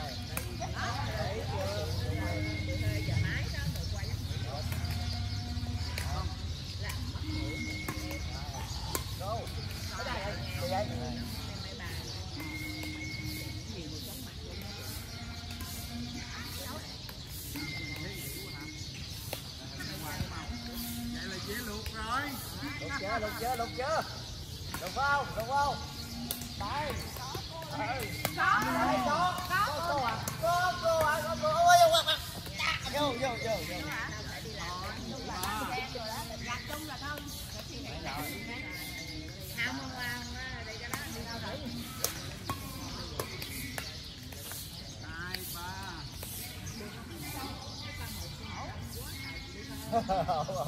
Thank you. không được không? Đấy. Đấy. Đó đó đó cô à cô cô à cô cô ôi ôi ôi dạ, vô vô vô vô. Ha ha ha ha.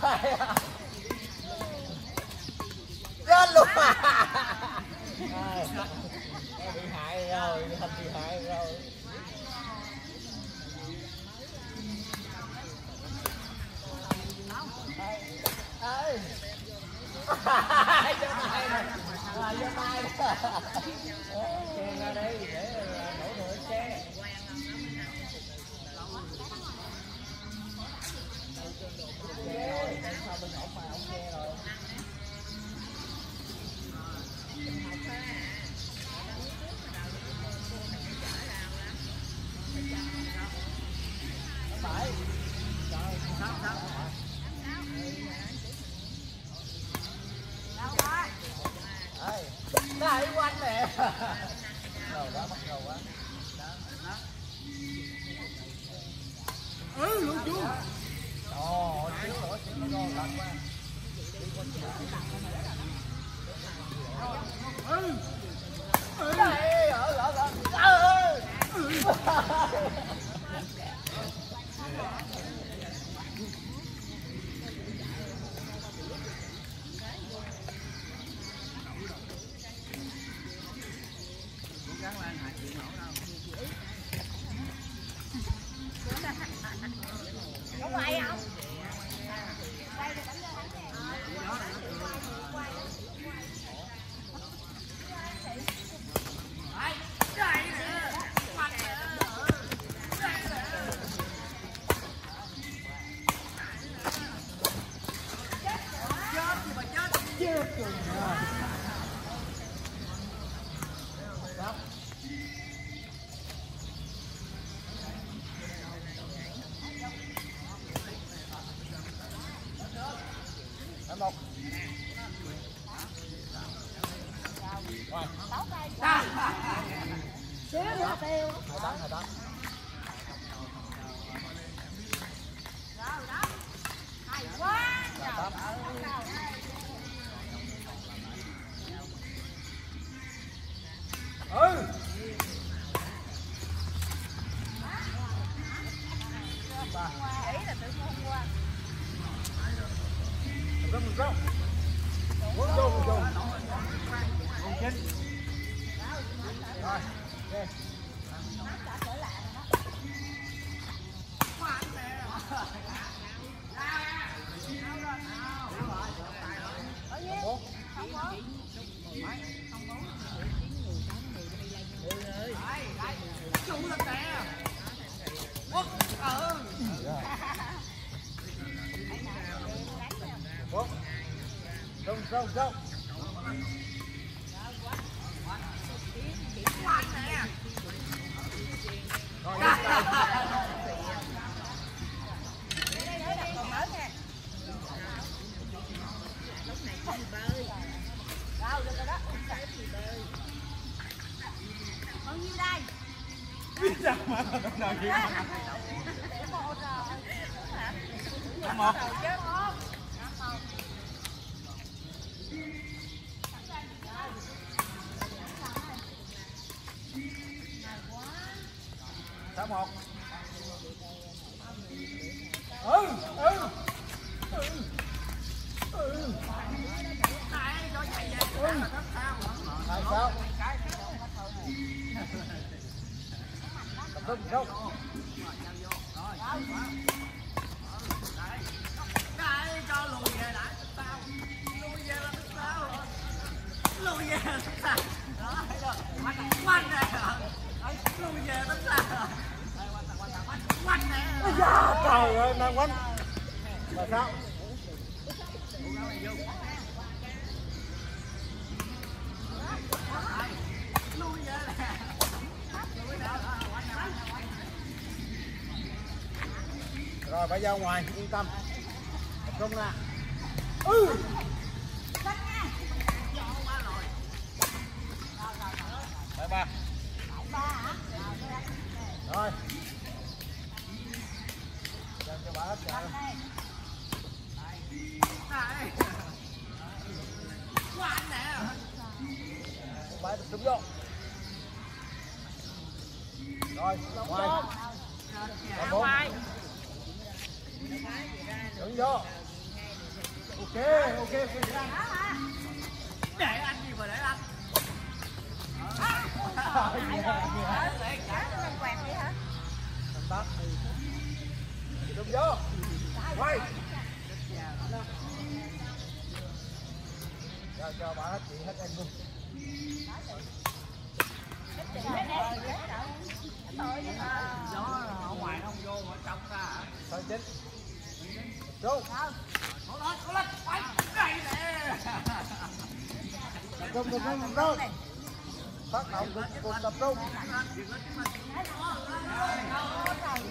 はい、ba ý là tự hôm qua một trăm một trăm bốn đô một đô một chín rồi ok bốn chủ lên nè quốc ừ bốn rung rung rung quanh nè rồi lên tay còn nữa nè đâu được rồi đó bao nhiêu đây sao mà nào gì một rồi Năm một. rồi chứ một sáu một. Ừ ừ ừ ừ sao hai sáu tập trung không cái cho lùi về đã tao, lùi về là sao lùi về là tao đó thấy quanh quanh nè lùi về là tao dạ trời ơi mang quánh là sao rồi, phải ra ngoài, yên tâm. Không ra nè ừ bảy ba rồi cho cho bà hết chạy này quanh nè bảy tập trung vô rồi ngoài ngoài đứng vô ok ok ok để anh gì mà để anh mình quẹt đi hả tắt đúng vô quay Rồi cho bà hết chị hết em luôn gió ở ngoài không vô ở trong ra hả sáu chín xuống cố lên cố lên quay đây nè tập trung tập trung tập trung phát động cùng, cùng tập trung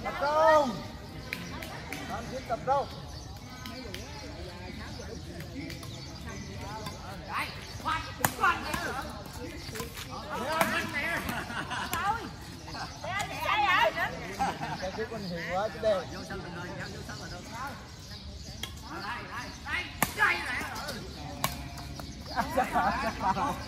tập trung tám chín tập trung đây quanh quanh nè quanh nè thôi để anh chạy rồi cái chiếc con hiền quá chứ đây đây đây đây đây nè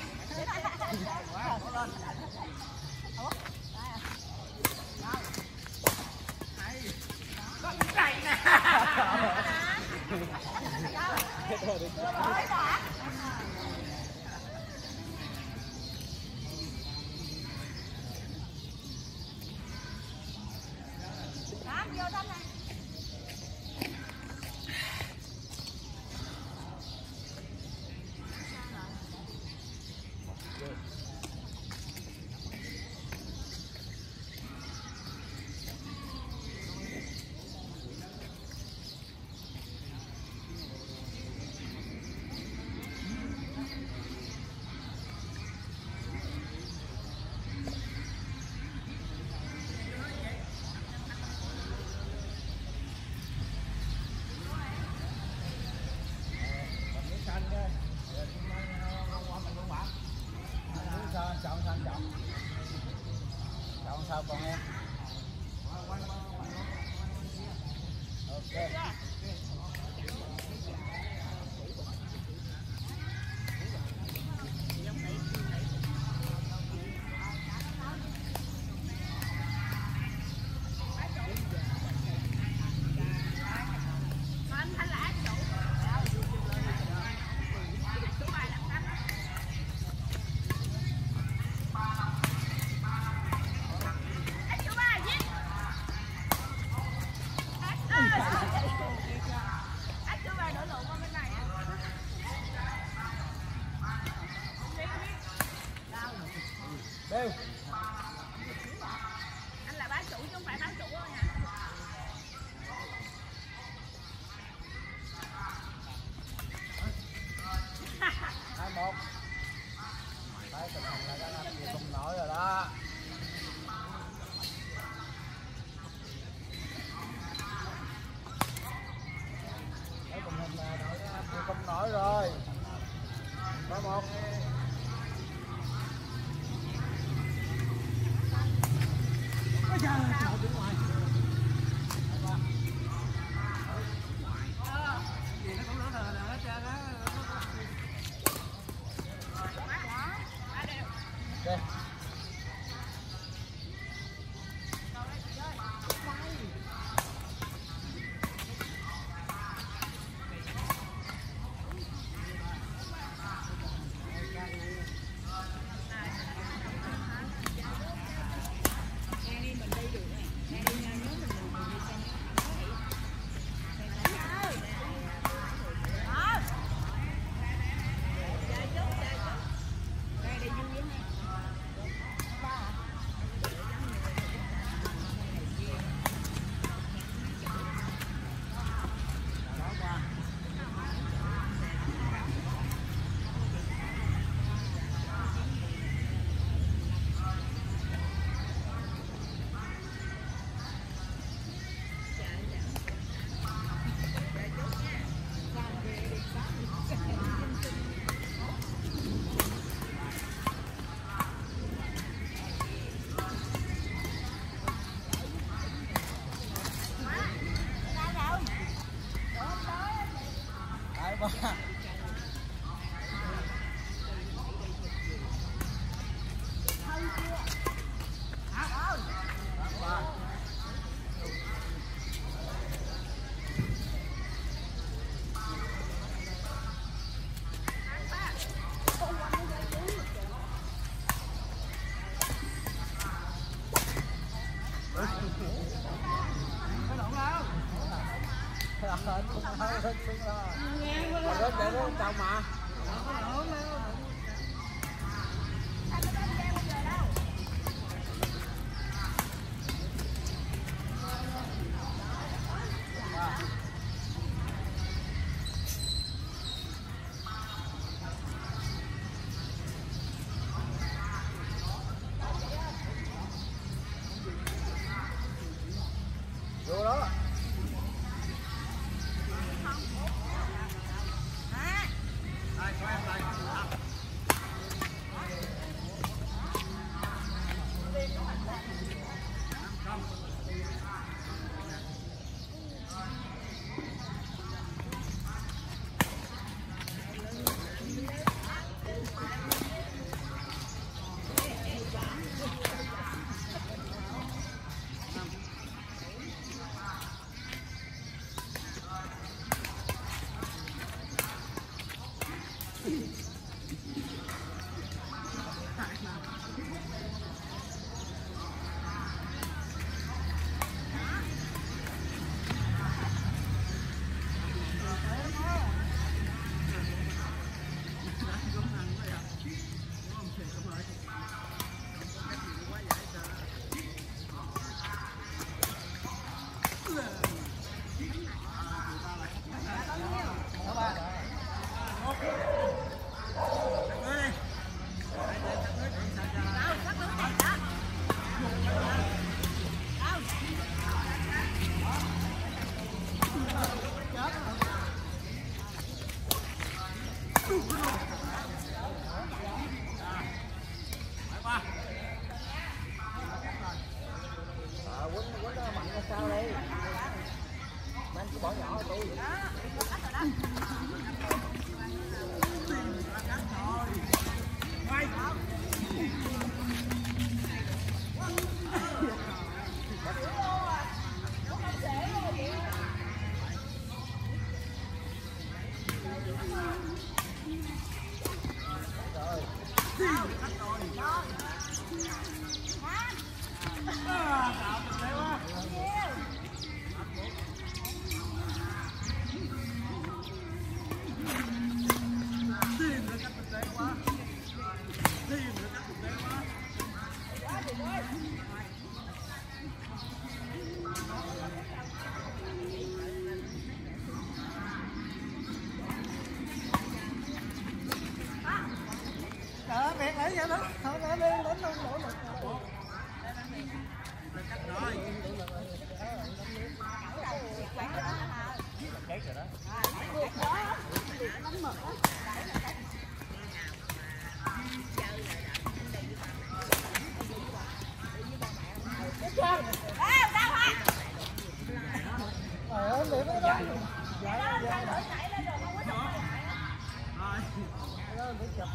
Okay. Dạ,